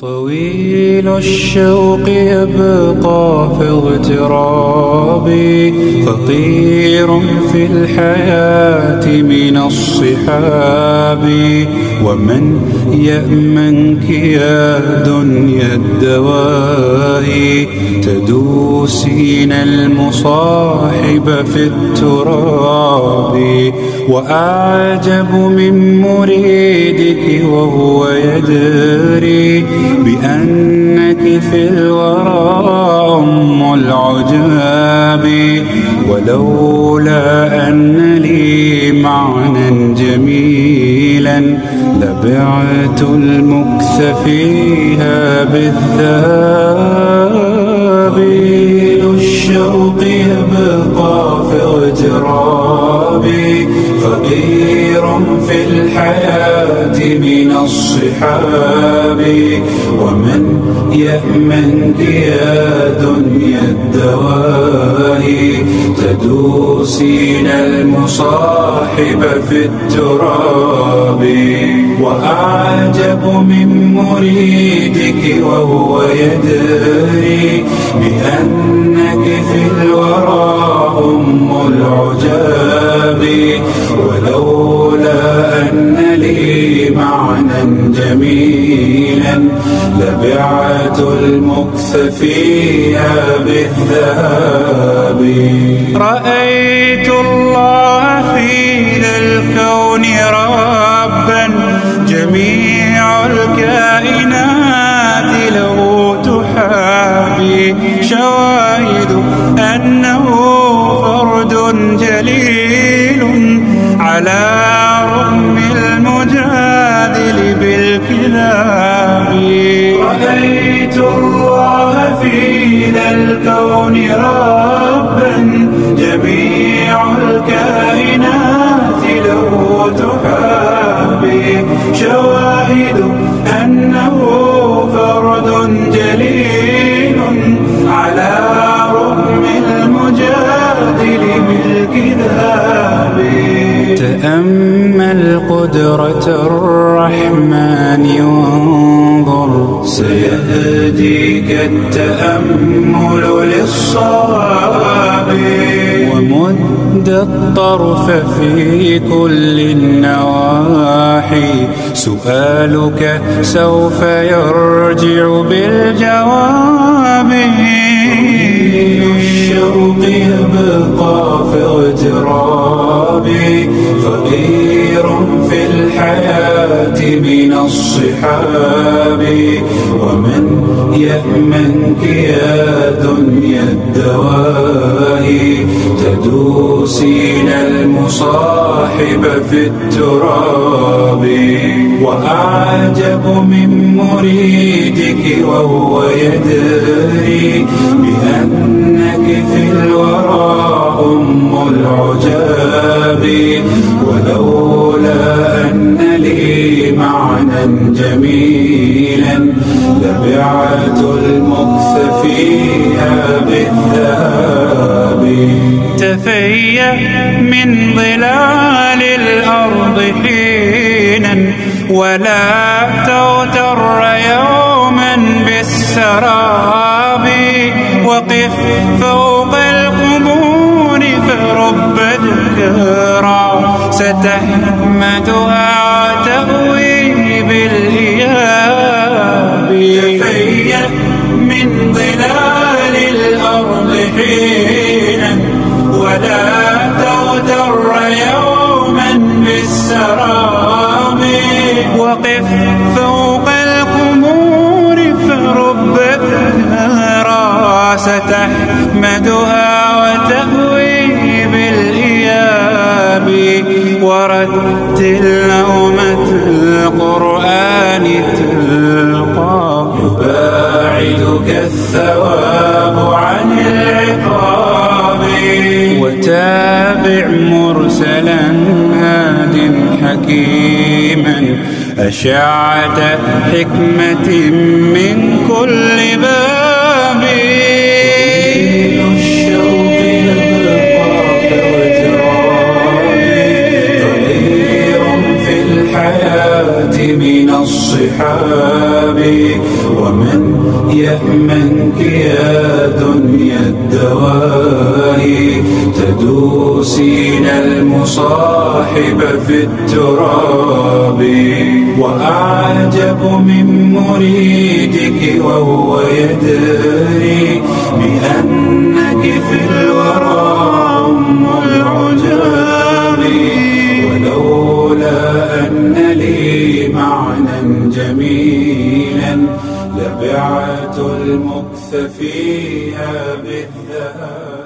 طويل الشوق يبقى في اغترابي فقير في الحياة من الصحاب. ومن يأمنك يا دنيا الدواهي تدوسين المصاحب في التراب. وأعجب من مريدك وهو يدري بأنك في الورى أم العجاب ولولا أن لي معنى جميلا لبعت المكث فيها بالذهاب الشوق يبقى في اغترابي فقير في الحياة من الصحاب ومن يأمنك يا دنيا الدواهي تدوسين المصاحب في التراب وأعجب من مريدك وهو يدري بأنك في الورى أم العجاب. معنى جميلا لبعت المكث فيها بالذهاب. رأيت الله في الكون ربا جميع الكائنات ربا جميع الكائنات له تحابي. شواهد أنه فرد جليل على رغم المجادل بالكذاب. تأمل قدرة الرحمن وانظر سيهديك التأمل للصواب ومد الطرف في كل النواحي. سؤالك سوف يرجع بالجواب. من الصحاب ومن يأمنك يا دنيا الدواهي تدوسين المصاحب في التراب. وأعجب من مريدك وهو يدري بأنك في الورى أم العجاب. ولولا أن لي معنى جميلا لبعت المكث فيها بالذهاب. تفيأ من ظلال الأرض حينا ولا تغتر ستحمدها وتأوي بالإياب تفيأ من ظلال الأرض حينا ولا تغتر يوما بالسراب وقف فوق القبور فرب ثهرى ستحمدها وتهوي بالإياب ورتل نومة القرآن تلقى يباعدك الثواب عن العقاب. وتابع مرسلا هاد حكيما. أشعة حكمة من كل باب. الصحاب ومن يأمنك يا دنيا الدواهي تدوسين المصاحب في التراب. وأعجب من مريدك وهو يدري بأنك في لبعت المكث فيها بالذهب